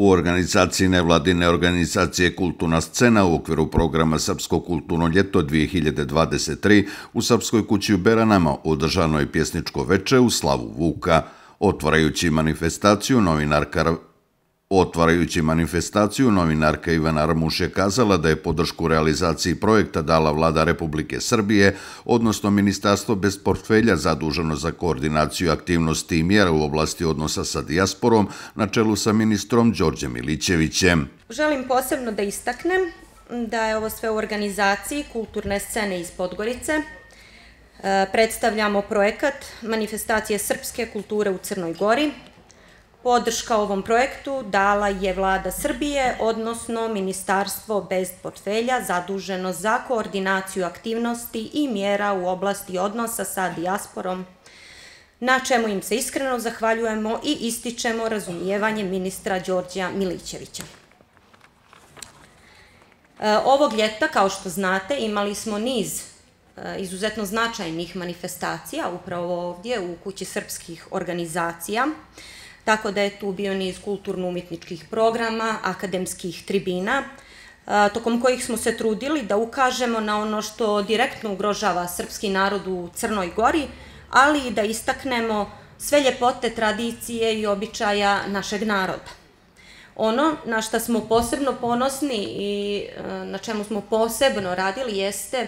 U organizaciji nevladine organizacije Kulturna scena u okviru programa Srpsko kulturno ljeto 2023 u Srpskoj kući u Beranama održano je pjesničko veče u slavu Vuka. Otvarajući manifestaciju, novinarka Otvarajući manifestaciju, novinarka Ivana Armuš je kazala da je podršku realizaciji projekta dala vlada Republike Srbije, odnosno Ministarstvo bez portfelja zaduženo za koordinaciju aktivnosti i mjera u oblasti odnosa sa dijasporom na čelu sa ministrom Đorđem Milićevićem. Želim posebno da istaknem da je ovo sve u organizaciji kulturne scene iz Podgorice. E, predstavljamo projekat manifestacije srpske kulture u Crnoj Gori, Podrška ovom projektu dala je vlada Srbije, odnosno Ministarstvo bez portfelja zaduženo za koordinaciju aktivnosti i mjera u oblasti odnosa sa dijasporom, na čemu im se iskreno zahvaljujemo i ističemo razumijevanje ministra Đorđa Milićevića. E, ovog ljeta, kao što znate, imali smo niz e, izuzetno značajnih manifestacija upravo ovdje u kući srpskih organizacija, tako da je tu bio niz kulturno-umjetničkih programa, akademskih tribina, tokom kojih smo se trudili da ukažemo na ono što direktno ugrožava srpski narod u Crnoj Gori, ali i da istaknemo sve ljepote, tradicije i običaja našeg naroda. Ono na što smo posebno ponosni i na čemu smo posebno radili jeste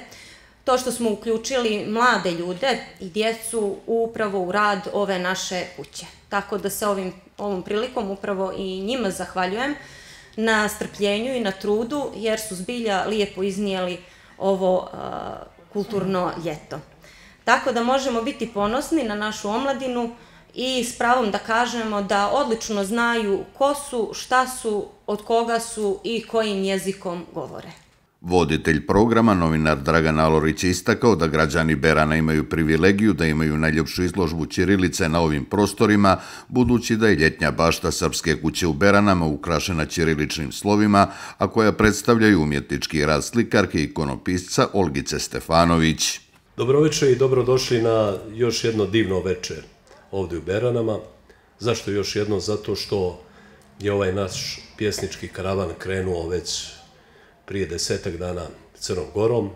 to što smo uključili mlade ljude i djecu upravo u rad ove naše kuće. Tako da se ovim, ovom prilikom upravo i njima zahvaljujem na strpljenju i na trudu, jer su zbilja lijepo iznijeli ovo uh, kulturno ljeto. Tako da možemo biti ponosni na našu omladinu i s pravom da kažemo da odlično znaju ko su, šta su, od koga su i kojim jezikom govore. Voditelj programa, novinar Dragan Alorić, istakao da građani Berana imaju privilegiju da imaju najljepšu izložbu Ćirilice na ovim prostorima, budući da je ljetnja bašta Srpske kuće u Beranama ukrašena ćiriličnim slovima, a koja predstavljaju umjetnički rad slikarke i ikonopisca Olgice Stefanović. Dobroveče i dobrodošli na još jedno divno veče ovdje u Beranama. Zašto još jedno? Zato što je ovaj naš pjesnički karavan krenuo već prije desetak dana Crnom Gorom.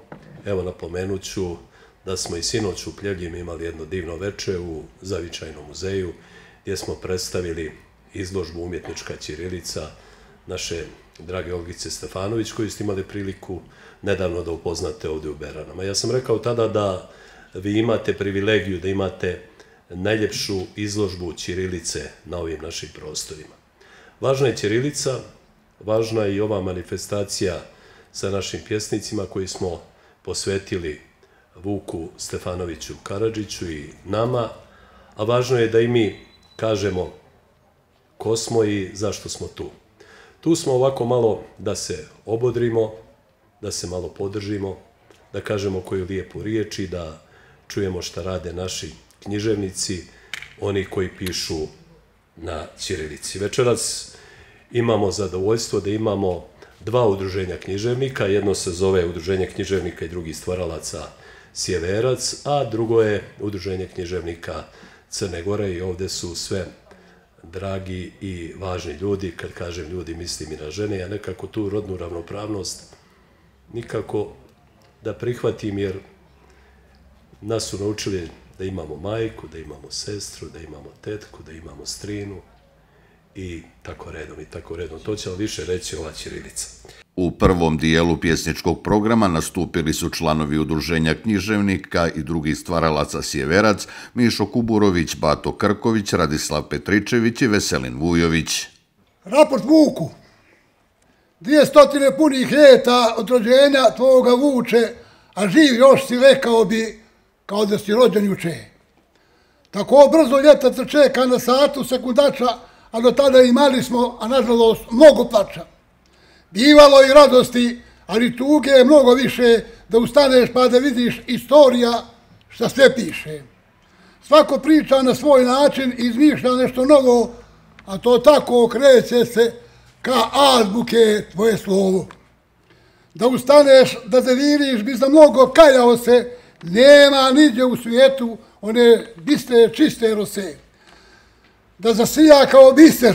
Evo napomenuću da smo i sinoć u Pljevljim imali jedno divno veče u Zavičajnom muzeju gdje smo predstavili izložbu umjetnička Ćirilica naše drage Olgice Stefanović koju ste imali priliku nedavno da upoznate ovdje u Beranama. Ja sam rekao tada da vi imate privilegiju da imate najljepšu izložbu Ćirilice na ovim našim prostorima. Važna je Ćirilica, važna je i ova manifestacija Ćirilica sa našim pjesnicima koji smo posvetili Vuku Stefanoviću Karadžiću i nama, a važno je da i mi kažemo ko smo i zašto smo tu. Tu smo ovako malo da se obodrimo, da se malo podržimo, da kažemo koju lijepu riječ i da čujemo šta rade naši književnici, oni koji pišu na Ćirilici. Večeras imamo zadovoljstvo da imamo dva udruženja književnika. Jedno se zove Udruženje književnika i drugi stvaralaca Sjeverac, a drugo je Udruženje književnika Crne Gore i ovdje su sve dragi i važni ljudi. Kad kažem ljudi, mislim i na žene, ja nekako tu rodnu ravnopravnost nikako da prihvatim, jer nas su naučili da imamo majku, da imamo sestru, da imamo tetku, da imamo strinu, i tako redom i tako redom. To će više reći ova Ćirilica. U prvom dijelu pjesničkog programa nastupili su članovi udruženja književnika i drugih stvaralaca Sjeverac, Mišo Kuburović, Bato Krković, Radislav Petričević i Veselin Vujović. Raport Vuku. Dvije stotine punih ljeta od rođenja tvoga Vuče, a živ još si rekao bi kao da si rođen juče. Tako brzo ljeta te čeka na satu sekundača, a do tada imali smo, a nažalost, mnogo plača. Bivalo i radosti, ali tuge je mnogo više da ustaneš pa da vidiš istorija šta sve piše. Svako priča na svoj način i izmišlja nešto novo, a to tako okreće se ka azbuke tvoje slovo. Da ustaneš, da te vidiš, bi za mnogo kajao se, nema niđe u svijetu one biste čiste rose da zasija kao biser,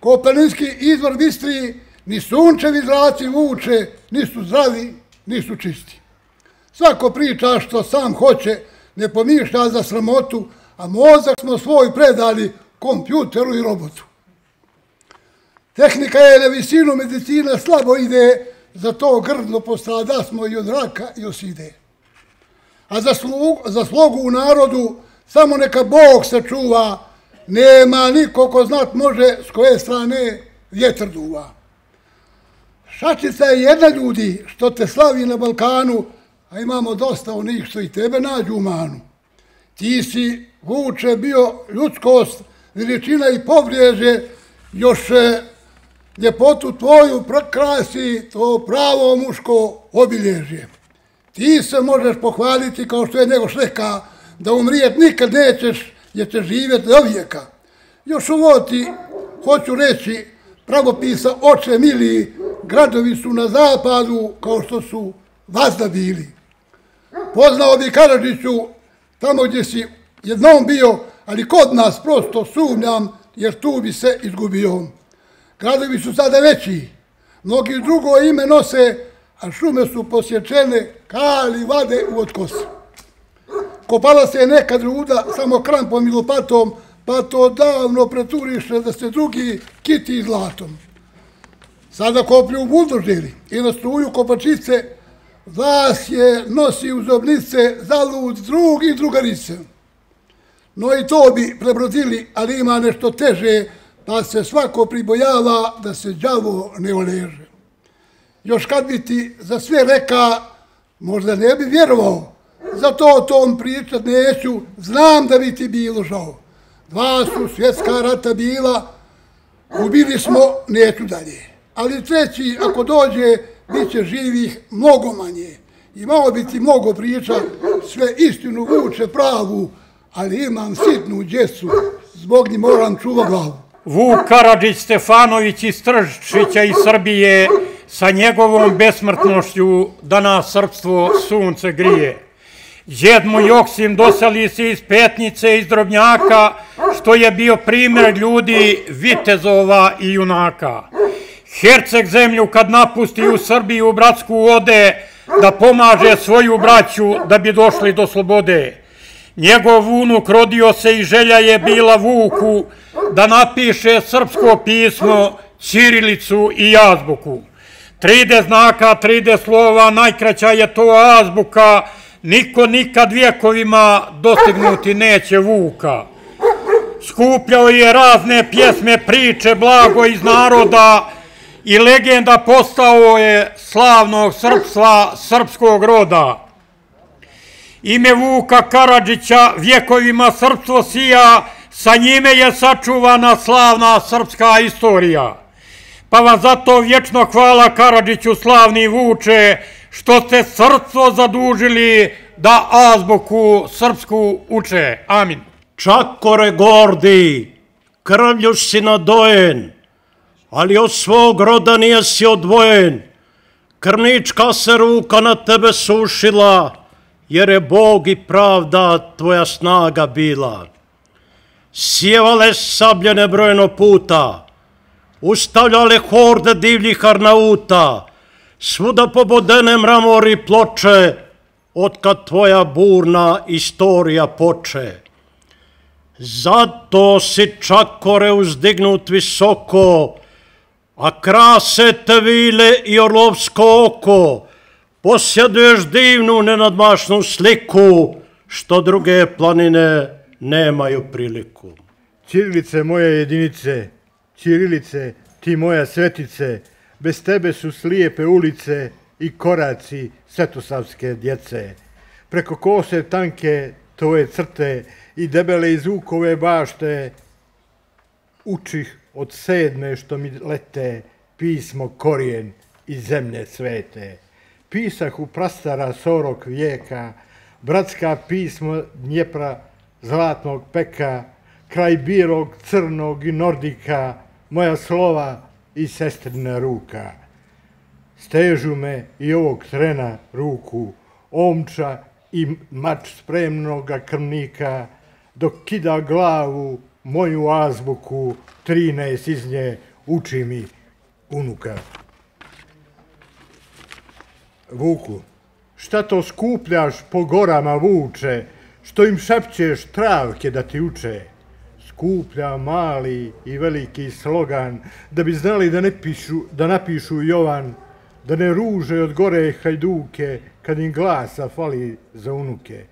Kopelinski izvor bistri, ni sunčevi zraci vuče, nisu zdravi, nisu čisti. Svako priča što sam hoće, ne pomišlja za sramotu, a mozak smo svoj predali kompjuteru i robotu. Tehnika je na visinu medicina slabo ide, za to grdno postrada smo i od raka i od. A za, slug, za slogu u narodu samo neka Bog sačuva nema niko ko znat može s koje strane vjetr duva. Šačica je jedna ljudi što te slavi na Balkanu, a imamo dosta onih što i tebe nađu u manu. Ti si vuče bio ljudskost, veličina i povriježe, još e, ljepotu tvoju prekrasi to pravo muško obilježje. Ti se možeš pohvaliti kao što je nego šleka, da umrijet nikad nećeš, gdje će živjeti do vijeka. Još ovo ti hoću reći, pravopisa oče mili, gradovi su na zapadu kao što su vazda bili. Poznao bi Karadžiću tamo gdje si jednom bio, ali kod nas prosto sumnjam, jer tu bi se izgubio. Gradovi su sada veći, mnogi drugo ime nose, a šume su posječene, kali vade u odkose. Kopala se nekad ruda samo krampom i lopatom, pa to davno preturiše da se drugi kiti zlatom. Sada koplju u buldožeri i na struju kopačice, vas je nosi u zobnice zalud drug i drugarice. No i to bi prebrodili, ali ima nešto teže, pa se svako pribojava da se đavo ne oleže. Još kad bi ti za sve reka, možda ne bi vjerovao, zato o tom pričat neću, znam da bi ti bilo žao. Dva su svjetska rata bila, ubili smo, neću dalje. Ali treći, ako dođe, bit će živih mnogo manje. I malo bi ti mnogo priča, sve istinu vuče pravu, ali imam sitnu djecu, zbog njih moram čuva glavu. Vuk Karadžić Stefanović iz Tržčića iz Srbije sa njegovom besmrtnošću danas srpstvo sunce grije. Djed mu Joksim dosali se iz Petnice, iz Drobnjaka, što je bio primjer ljudi vitezova i junaka. Herceg zemlju kad napusti u Srbiju u bratsku ode, da pomaže svoju braću da bi došli do slobode. Njegov unuk rodio se i želja je bila Vuku da napiše srpsko pismo, Cirilicu i azbuku. 3D znaka, 3D slova, najkraća je to azbuka, niko nikad vjekovima dostignuti neće Vuka. Skupljao je razne pjesme, priče, blago iz naroda i legenda postao je slavnog srpstva, srpskog roda. Ime Vuka Karadžića vjekovima srpstvo sija, sa njime je sačuvana slavna srpska istorija. Pa vam zato vječno hvala Karadžiću slavni Vuče, što ste srco zadužili da azbuku srpsku uče. Amin. Čakore gordi, krvlju si nadojen, ali od svog roda nije si odvojen. Krnička se ruka na tebe sušila, jer je Bog i pravda tvoja snaga bila. Sjevale sablje nebrojeno puta, ustavljale horde divljih arnauta, svuda pobodene mramori ploče, od kad tvoja burna istorija poče. Zato si čakore uzdignut visoko, a krase te vile i orlovsko oko, posjeduješ divnu nenadmašnu sliku, što druge planine nemaju priliku. Ćirilice moje jedinice, Čirilice, ti moja svetice, bez tebe su slijepe ulice i koraci svetosavske djece. Preko kose tanke tvoje crte i debele iz ukove bašte, učih od sedme što mi lete pismo korijen iz zemlje svete. Pisah u prastara sorok vijeka, bratska pismo Dnjepra zlatnog peka, kraj birog, crnog i nordika, moja slova i sestrina ruka. Stežu me i ovog trena ruku, omča i mač spremnoga krvnika, dok kida glavu moju azbuku, trinaest iz nje uči mi unuka. Vuku, šta to skupljaš po gorama vuče, što im šapćeš travke da ti uče? Skuplja mali i veliki slogan, da bi znali da, ne pišu, da napišu Jovan, da ne ruže od gore hajduke, kad im glasa fali za unuke.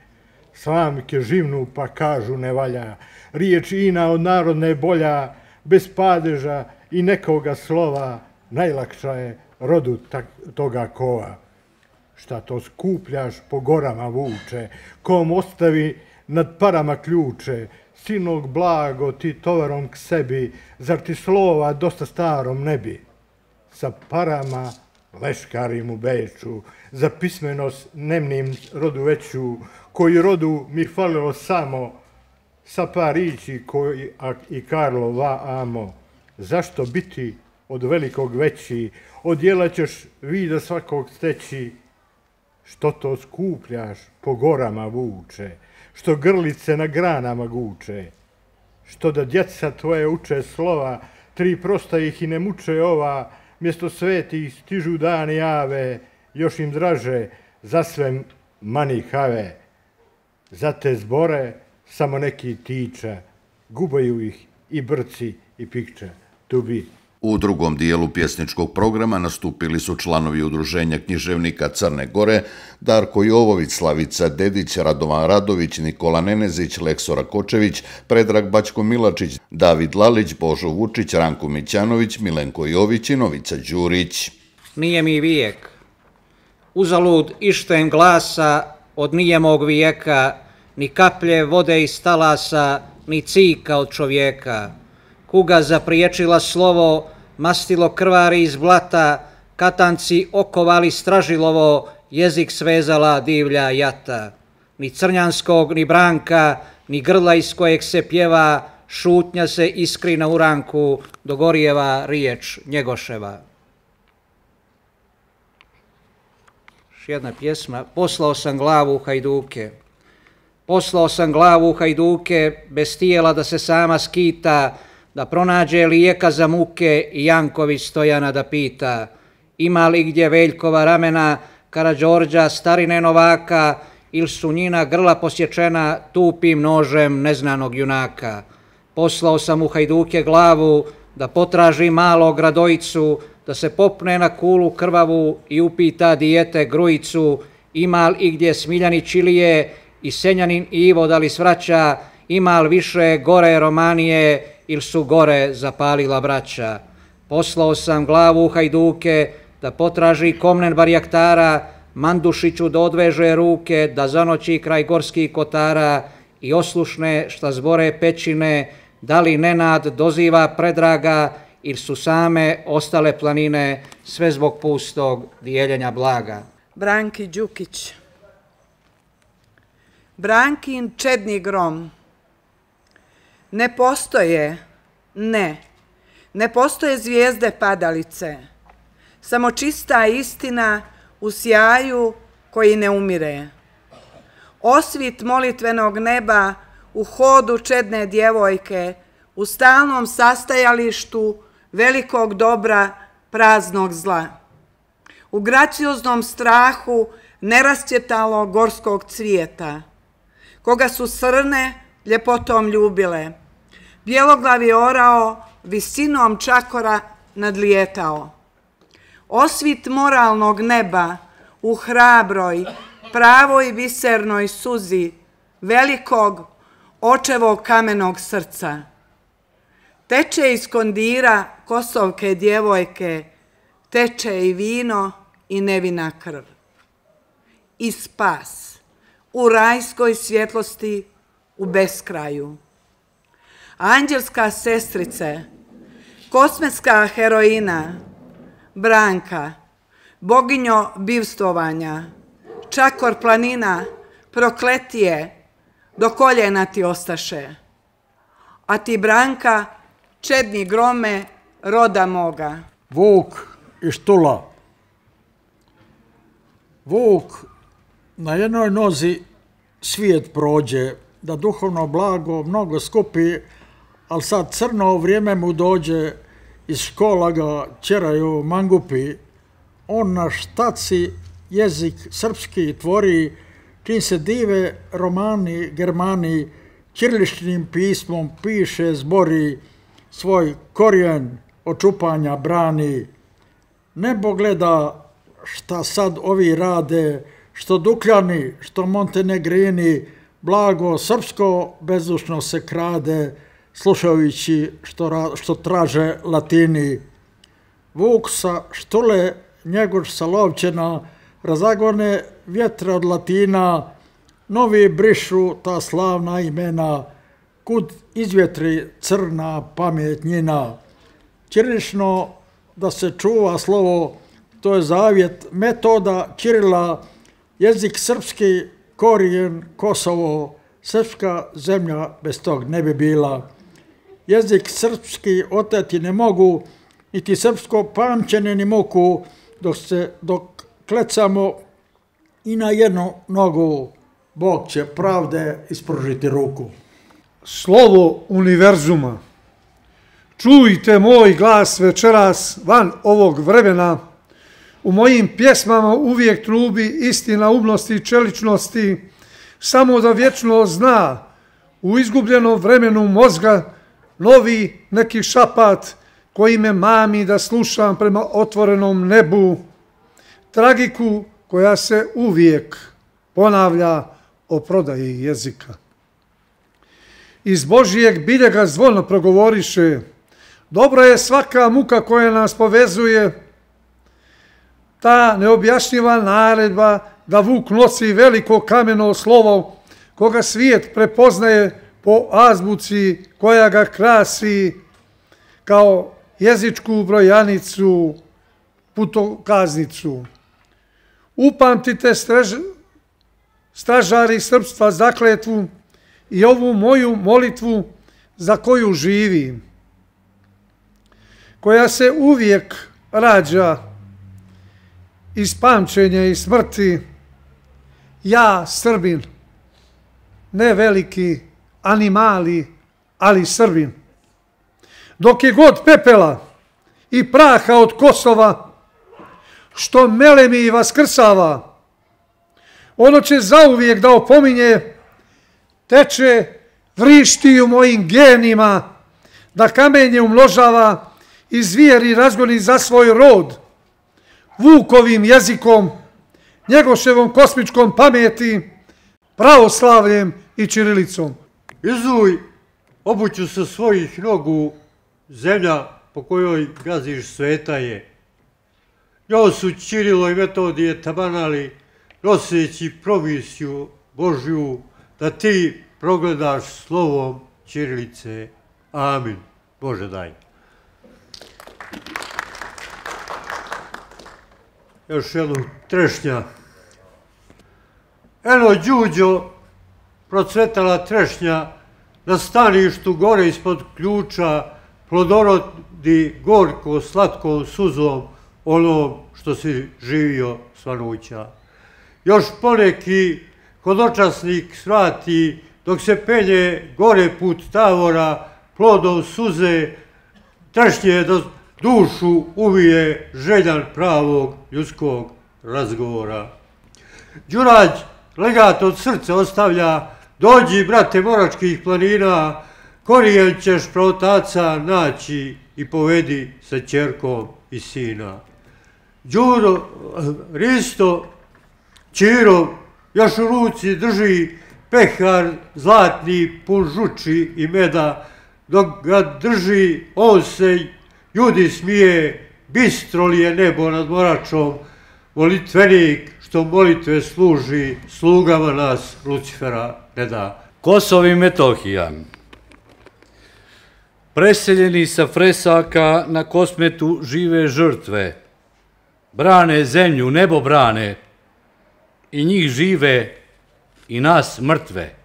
Slamke živnu pa kažu ne valja, riječ ina od narodne bolja, bez padeža i nekoga slova, najlakša je rodu toga kova šta to skupljaš po gorama vuče, kom ostavi nad parama ključe, sinog blago ti tovarom k sebi, zar ti slova dosta starom nebi? Sa parama leškarim u beču, za pismenost nemnim rodu veću, koji rodu mi falilo samo, sa Parići koji a, i Karlo va amo. Zašto biti od velikog veći, odjela ćeš vida svakog steći, što to skupljaš po gorama vuče, što grlice na granama guče, što da djeca tvoje uče slova, tri prosta ih i ne muče ova, mjesto sveti stižu dani jave, još im draže za sve mani have. Za te zbore samo neki tiča, gubaju ih i brci i pikče, Tu bi U drugom dijelu pjesničkog programa nastupili su članovi udruženja književnika Crne Gore, Darko Jovović, Slavica Dedić, Radovan Radović, Nikola Nenezić, Leksora Kočević, Predrag Bačko Milačić, David Lalić, Božo Vučić, Ranko Mićanović, Milenko Jović i Novica Đurić. Nije mi vijek. Uzalud ištem glasa od nije mog vijeka, ni kaplje vode iz talasa, ni cika od čovjeka. Kuga zapriječila slovo, mastilo krvari iz blata, katanci okovali stražilovo, jezik svezala divlja jata. Ni crnjanskog, ni branka, ni grla iz kojeg se pjeva, šutnja se iskri na uranku, dogorijeva riječ Njegoševa. Još jedna pjesma. Poslao sam glavu u hajduke. Poslao sam glavu u hajduke, bez tijela da se sama skita, da pronađe lijeka za muke i Janković Stojana da pita ima li gdje Veljkova ramena, Karadžorđa, starine Novaka ili su njina grla posječena tupim nožem neznanog junaka. Poslao sam u Hajduke glavu da potraži malo gradojicu, da se popne na kulu krvavu i upita dijete grujicu, ima li gdje Smiljani Čilije i Senjanin Ivo da li svraća, ima li više gore Romanije, ili su gore zapalila braća. Poslao sam glavu u hajduke da potraži komnen barjaktara, Mandušiću da odveže ruke, da zanoći kraj gorskih kotara i oslušne šta zbore pećine, da li Nenad doziva predraga ili su same ostale planine sve zbog pustog dijeljenja blaga. Branki Đukić Brankin čedni grom Ne postoje, ne, ne postoje zvijezde padalice, samo čista istina u sjaju koji ne umire. Osvit molitvenog neba u hodu čedne djevojke, u stalnom sastajalištu velikog dobra praznog zla. U gracioznom strahu nerastjetalo gorskog cvijeta, koga su srne ljepotom ljubile. Bjeloglavi orao, visinom čakora nadlijetao. Osvit moralnog neba u hrabroj, pravoj visernoj suzi velikog očevog kamenog srca. Teče iz kondira kosovke djevojke, teče i vino i nevina krv. I spas u rajskoj svjetlosti u beskraju. Anđelska sestrice, kosmetska heroina, branka, boginjo bivstovanja, čakor planina, prokletije, do koljena ti ostaše. A ti branka, čedni grome, roda moga. Vuk i štula. Vuk na jednoj nozi svijet prođe, da duhovno blago mnogo skupi, ali sad crno vrijeme mu dođe iz škola ga čeraju mangupi, on na štaci jezik srpski tvori, čim se dive romani, germani, čirličnim pismom piše, zbori, svoj korijen očupanja brani. Nebo gleda šta sad ovi rade, što Dukljani, što Montenegrini, blago srpsko bezdušno se krade, slušajući što, što traže latini. Vuk sa štule, njegoš sa lovčena, razagone vjetra od latina, novi brišu ta slavna imena, kud izvjetri crna pametnjina. Čirnično da se čuva slovo, to je zavjet metoda Čirila, jezik srpski, korijen, Kosovo, srpska zemlja bez tog ne bi bila. Jezik srpski oteti ne mogu, niti srpsko pamćene ni moku, dok se dok klecamo i na jednu nogu, Bog će pravde ispružiti ruku. Slovo univerzuma. Čujte moj glas večeras van ovog vremena, U mojim pjesmama uvijek trubi istina umnosti i čeličnosti, samo da vječno zna u izgubljenom vremenu mozga novi neki šapat koji me mami da slušam prema otvorenom nebu, tragiku koja se uvijek ponavlja o prodaji jezika. Iz Božijeg biljega zvono progovoriše, dobra je svaka muka koja nas povezuje, ta neobjašnjiva naredba da Vuk nosi veliko kameno slovo koga svijet prepoznaje po azbuci koja ga krasi kao jezičku brojanicu, putokaznicu. Upamtite straž, stražari srpstva zakletvu i ovu moju molitvu za koju živim, koja se uvijek rađa iz pamćenja i smrti, ja, Srbin, ne veliki, animali, ali Srbin. Dok je god pepela i praha od Kosova, što mele mi i vaskrsava, ono će zauvijek da opominje, teče vrišti u mojim genima, da kamenje umložava i zvijeri razgoni za svoj rod, Vukovim jezikom, njegoševom kosmičkom pameti, pravoslavljem i čirilicom. Izuj obuću sa svojih nogu zemlja po kojoj gaziš sveta je. Njom su Čirilo i Metodije tabanali noseći promisiju Božju da ti progledaš slovom Čirilice. Amin. Bože daj. još jednu trešnja. Eno, Đuđo, procvetala trešnja na staništu gore ispod ključa, plodorodi gorko, slatko, suzom, ono što si živio svanuća. Još poneki hodočasnik svrati, dok se penje gore put tavora, plodom suze, trešnje do dušu uvije željan pravog ljudskog razgovora. Đurađ legat od srca ostavlja, dođi, brate, moračkih planina, korijen ćeš protaca naći i povedi sa čerkom i sina. Đuro, Risto, Čiro, još u ruci drži pehar zlatni pun žuči i meda, dok ga drži, on se Ljudi smije, bistro li je nebo nad moračom, molitvenik što molitve služi, slugama nas Lucifera ne da. Kosovo i Metohija. Preseljeni sa fresaka na kosmetu žive žrtve. Brane zemlju, nebo brane. I njih žive i nas mrtve.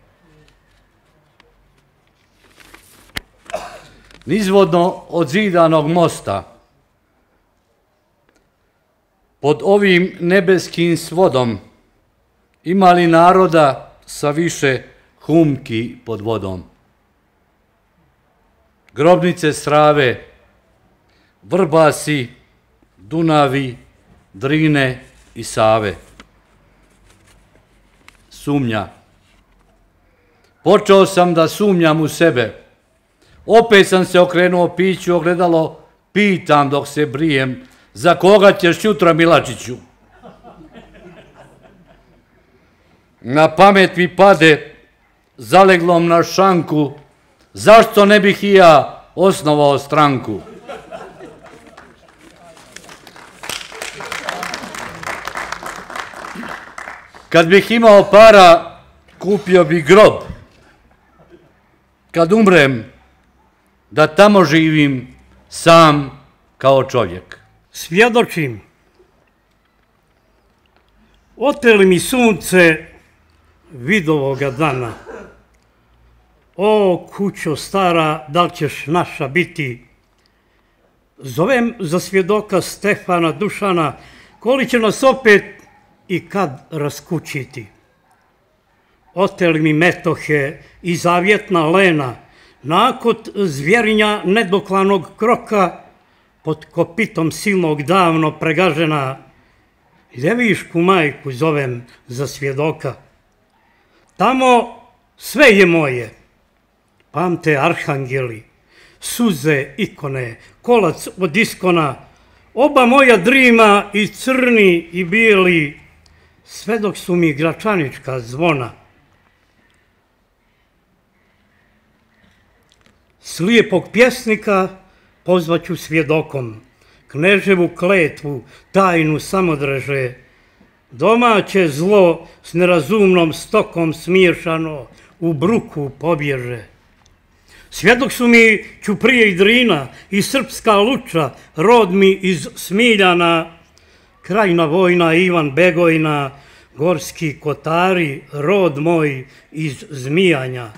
nizvodno od zidanog mosta. Pod ovim nebeskim svodom imali naroda sa više humki pod vodom. Grobnice strave, Vrbasi, Dunavi, Drine i Save. Sumnja. Počeo sam da sumnjam u sebe. Opet sam se okrenuo piću, ogledalo, pitam dok se brijem, za koga ćeš jutra Milačiću? Na pamet mi pade, zaleglom na šanku, zašto ne bih i ja osnovao stranku? Kad bih imao para, kupio bi grob. Kad umrem, da tamo živim sam kao čovjek. Svjedočim. Oteli mi sunce vidovoga dana. O, kućo stara, da li ćeš naša biti? Zovem za svjedoka Stefana Dušana, koli će nas opet i kad raskućiti. Oteli mi metohe i zavjetna lena, nakot zvjerinja nedoklanog kroka, pod kopitom silnog davno pregažena, ljevišku majku zovem za svjedoka. Tamo sve je moje, pamte arhangeli, suze ikone, kolac od iskona, oba moja drima i crni i bijeli, sve dok su mi gračanička zvona. Slijepog pjesnika pozvaću svjedokom, kneževu kletvu, tajnu samodrže, domaće zlo s nerazumnom stokom smiješano u bruku pobježe. Svjedok su mi Ćuprije i Drina i Srpska luča, rod mi iz Smiljana, krajna vojna Ivan Begojna, gorski kotari, rod moj iz Zmijanja.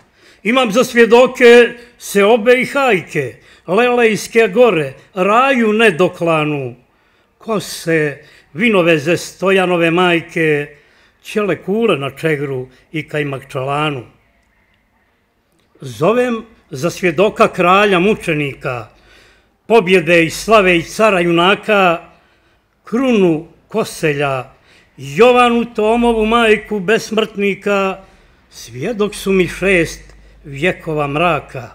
Imam za svjedoke se obe i hajke, Lelejske gore, raju nedoklanu, kose, vinoveze stojanove majke, ćele kule na čegru i kajmak čalanu. Zovem za svjedoka kralja mučenika, pobjede i slave i cara junaka, krunu koselja, Jovanu Tomovu majku besmrtnika, svjedok su mi šest vjekova mraka.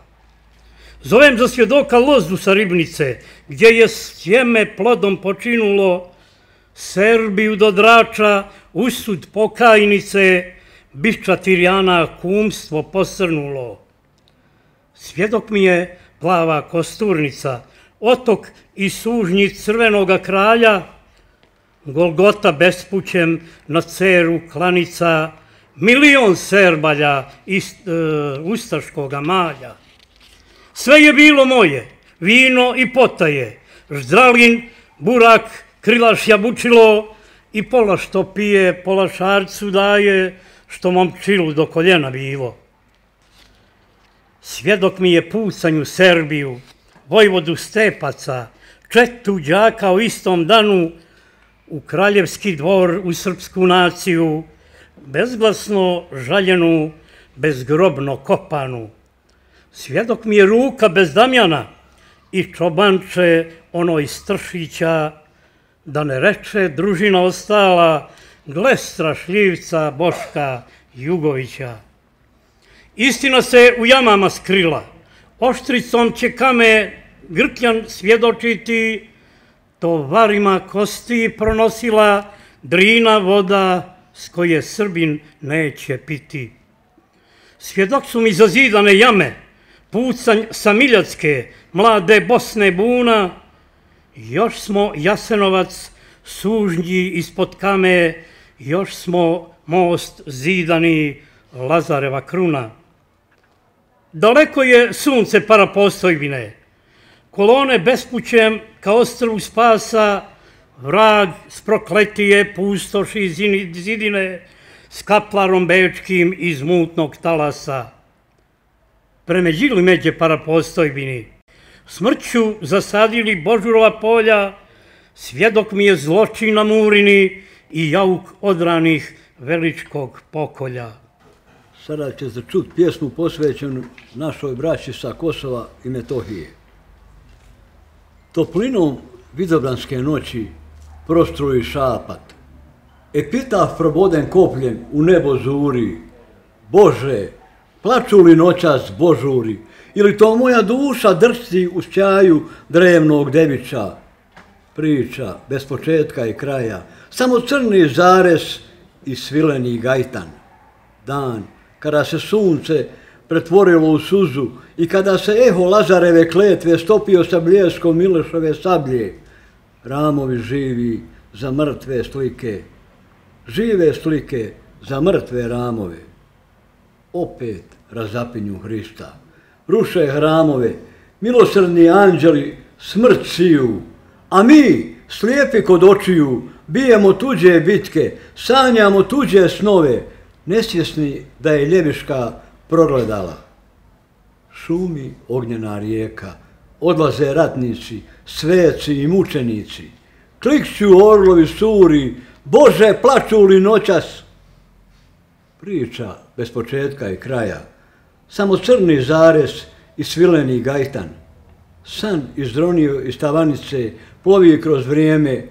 Zovem za svjedoka lozu sa ribnice, gdje je sjeme plodom počinulo, Srbiju do drača, usud pokajnice, bišća Tirjana kumstvo posrnulo. Svjedok mi je plava kosturnica, otok i sužnji crvenoga kralja, Golgota bespućem na ceru klanica, milion serbalja iz e, ustaškoga malja. Sve je bilo moje, vino i potaje, ždralin, burak, krilaš jabučilo i pola što pije, pola šarcu daje, što momčilu do koljena bivo. Svjedok mi je pucanju Srbiju, vojvodu Stepaca, četu džaka u istom danu, u kraljevski dvor, u srpsku naciju, bezglasno žaljenu, bezgrobno kopanu. Svjedok mi je ruka bez Damjana i čobanče ono iz Tršića, da ne reče družina ostala, gle strašljivca Boška Jugovića. Istina se u jamama skrila, oštricom će kame Grkljan svjedočiti, tovarima kosti pronosila drina voda s koje Srbin neće piti. Svjedok su mi zazidane jame, pucanj sa Miljacke, mlade Bosne Buna, još smo Jasenovac sužnji ispod kame, još smo most zidani Lazareva kruna. Daleko je sunce para postojbine, kolone bespućem ka ostrvu spasa, vrag s prokletije pustoši zidine s kaplarom bečkim iz mutnog talasa premeđili međe parapostojbini. Smrću zasadili Božurova polja, svjedok mi je zločin na murini i jauk odranih veličkog pokolja. Sada će se čut pjesmu posvećenu našoj braći sa Kosova i Metohije. Toplinom vidobranske noći prostruji šapat. Epitaf proboden kopljem u nebo zuri. Bože, plaču li noćas božuri? Ili to moja duša drsti u šćaju drevnog devića? Priča bez početka i kraja. Samo crni zares i svileni gajtan. Dan kada se sunce pretvorilo u suzu i kada se eho Lazareve kletve stopio sa bljeskom Milešove sablje, ramovi živi za mrtve slike, žive slike za mrtve ramove. Opet razapinju Hrista, ruše hramove, milosrdni anđeli smrt siju, a mi, slijepi kod očiju, bijemo tuđe bitke, sanjamo tuđe snove, nesvjesni da je ljeviška progledala. Šumi ognjena rijeka, odlaze ratnici, sveci i mučenici. Klikću orlovi suri, Bože, plaću li noćas? Priča bez početka i kraja, samo crni zares i svileni gajtan. San izdronio iz tavanice, plovi kroz vrijeme,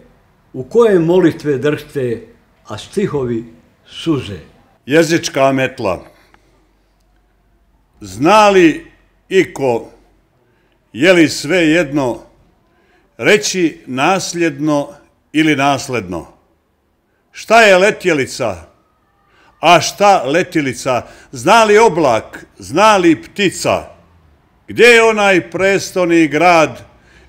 u koje molitve drhte, a stihovi suze. Jezička metla. Znali iko, je li sve jedno, reći nasljedno ili nasledno? Šta je letjelica? A šta letilica? Zna li oblak? Zna li ptica? Gdje je onaj prestoni grad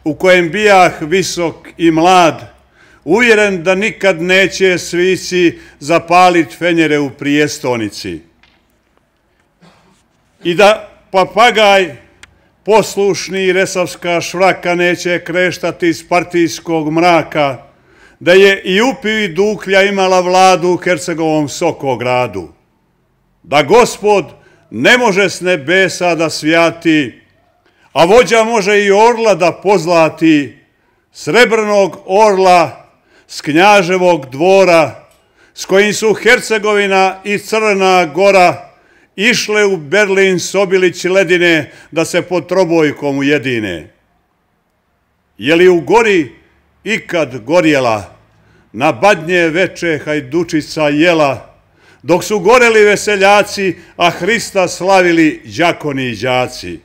u kojem bijah visok i mlad, uvjeren da nikad neće svici zapalit fenjere u prijestonici? I da papagaj poslušni resavska švraka neće kreštati iz partijskog mraka, da je i upivi duklja imala vladu u Hercegovom Sokogradu. Da gospod ne može s nebesa da svijati, a vođa može i orla da pozlati, srebrnog orla s knjaževog dvora, s kojim su Hercegovina i Crna gora išle u Berlin Sobilić ledine da se pod trobojkom ujedine. Je li u gori ikad gorjela, na badnje veče hajdučica jela, dok su goreli veseljaci, a Hrista slavili džakoni i džaci.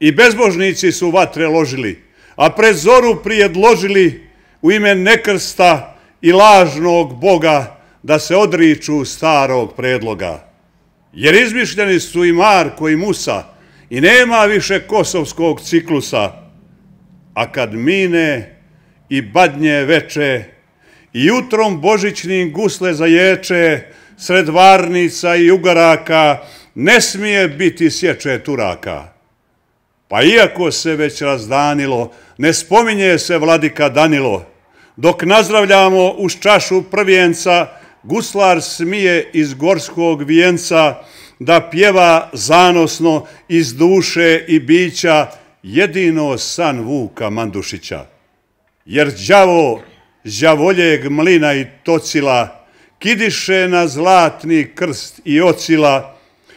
I bezbožnici su vatre ložili, a pred zoru prijedložili u ime nekrsta i lažnog Boga da se odriču starog predloga. Jer izmišljeni su i Marko i Musa i nema više kosovskog ciklusa, a kad mine i badnje veče i jutrom božićnim gusle zaječe sred varnica i ugaraka ne smije biti sječe turaka. Pa iako se već razdanilo, ne spominje se vladika Danilo, dok nazdravljamo uz čašu prvjenca, guslar smije iz gorskog vijenca da pjeva zanosno iz duše i bića jedino san Vuka Mandušića. Jer đavo đavoljeg mlina i tocila kidiše na zlatni krst i ocila,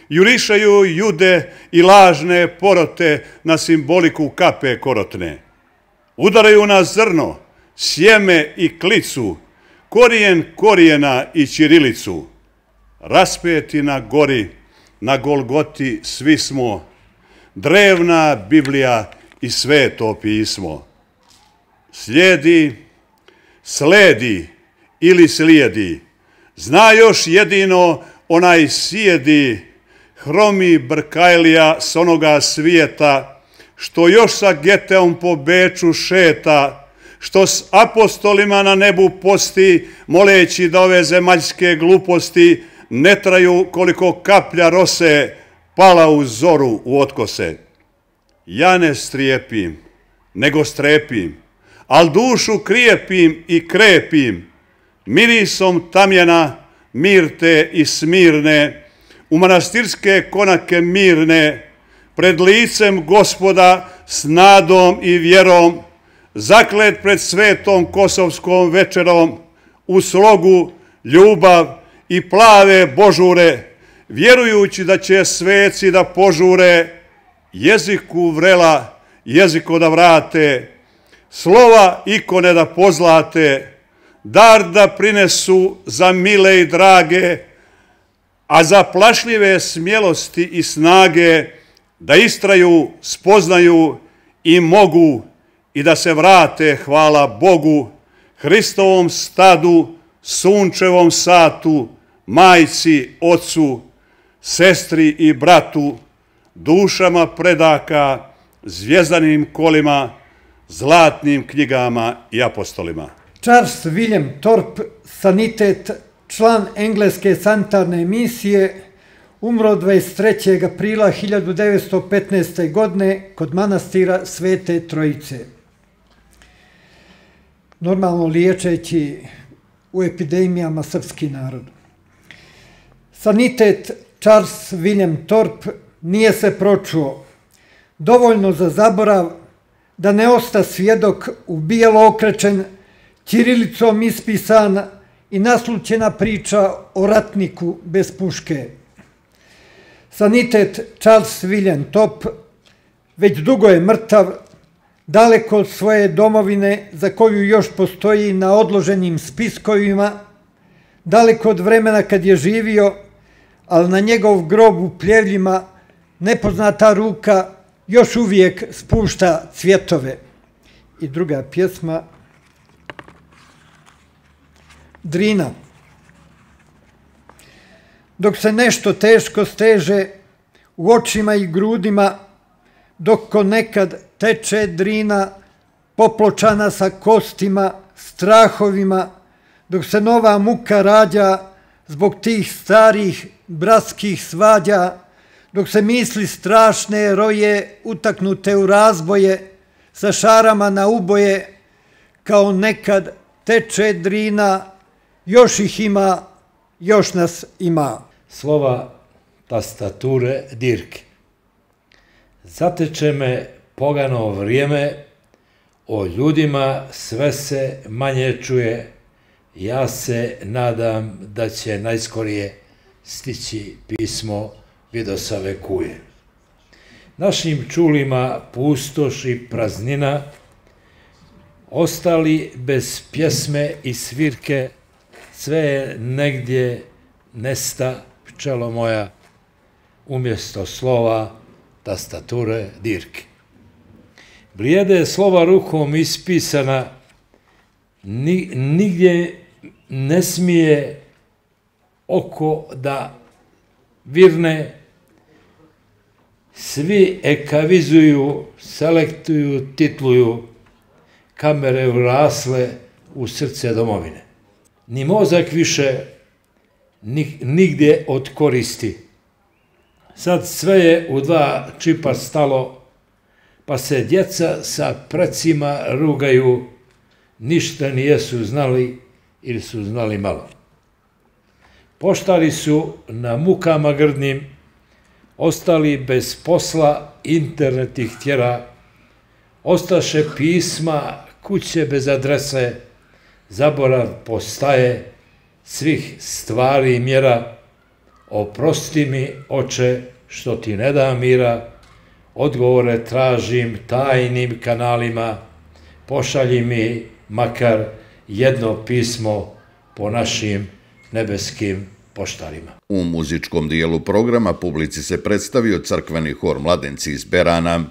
jurišaju jude i lažne porote na simboliku kape korotne. Udaraju na zrno, sjeme i klicu, korijen korijena i ćirilicu. Raspeti na gori, na Golgoti svi smo, drevna Biblija i sveto pismo. Slijedi, sledi ili slijedi, zna još jedino onaj sjedi, hromi Brkajlija s onoga svijeta, što još sa Geteom po Beču šeta, što s apostolima na nebu posti, moleći da ove zemaljske gluposti ne traju koliko kaplja rose pala u zoru u otkose. Ja ne strijepim, nego strepim, al dušu krijepim i krepim, mirisom tamjena, mirte i smirne, u manastirske konake mirne, pred licem gospoda s nadom i vjerom, zaklet pred svetom kosovskom večerom, u slogu, ljubav i plave božure, vjerujući da će sveci da požure, jeziku vrela, jeziko da vrate, slova ikone da pozlate, dar da prinesu za mile i drage, a za plašljive smjelosti i snage da istraju, spoznaju i mogu i da se vrate, hvala Bogu, Hristovom stadu, sunčevom satu, majci, ocu, sestri i bratu, dušama predaka, zvijezdanim kolima, zlatnim knjigama i apostolima. Charles William Thorpe, sanitet, član engleske sanitarne misije, umro 23. aprila 1915. godine kod manastira Svete Trojice. Normalno liječeći u epidemijama srpski narod. Sanitet Charles William Thorpe nije se pročuo dovoljno za zaborav da ne osta svjedok u bijelo okrečen, ćirilicom ispisan i naslućena priča o ratniku bez puške. Sanitet Charles William Top već dugo je mrtav, daleko od svoje domovine za koju još postoji na odloženim spiskovima, daleko od vremena kad je živio, ali na njegov grob u pljevljima nepoznata ruka još uvijek spušta cvjetove. I druga pjesma, Drina. Dok se nešto teško steže u očima i grudima, dok ko nekad teče drina, popločana sa kostima, strahovima, dok se nova muka rađa zbog tih starih bratskih svađa, dok se misli strašne roje utaknute u razboje, sa šarama na uboje, kao nekad teče drina, još ih ima, još nas ima. Slova tastature dirke. Zateče me pogano vrijeme, o ljudima sve se manje čuje, ja se nadam da će najskorije stići pismo Vidosave kuje. Našim čulima pustoš i praznina, ostali bez pjesme i svirke, sve je negdje nesta pčelo moja, umjesto slova, tastature, dirke. Blijede slova rukom ispisana, nigdje ne smije oko da virne, svi ekavizuju, selektuju, titluju, kamere vrasle u srce domovine. Ni mozak više nigdje od koristi. Sad sve je u dva čipa stalo, pa se djeca sa precima rugaju, ništa nijesu znali ili su znali malo. Poštari su na mukama grdnim, ostali bez posla, internet ih tjera, ostaše pisma, kuće bez adrese, zaborav postaje svih stvari i mjera, oprosti mi, oče, što ti ne da mira, odgovore tražim tajnim kanalima, pošalji mi makar jedno pismo po našim nebeskim poštarima. U muzičkom dijelu programa publici se predstavio crkveni hor Mladenci iz Berana,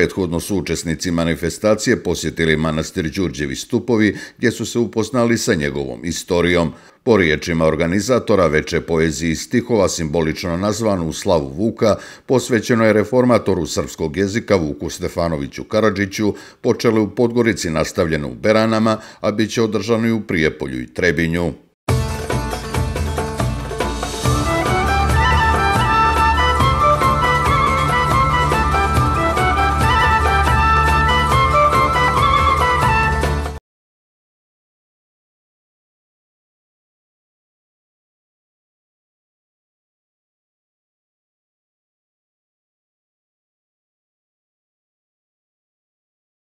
Prethodno su učesnici manifestacije posjetili manastir Đurđevi stupovi gdje su se upoznali sa njegovom istorijom. Po riječima organizatora veče poeziji stihova simbolično nazvanu u slavu Vuka posvećeno je reformatoru srpskog jezika Vuku Stefanoviću Karadžiću, počele u Podgorici nastavljeno u Beranama, a bit će održano i u Prijepolju i Trebinju.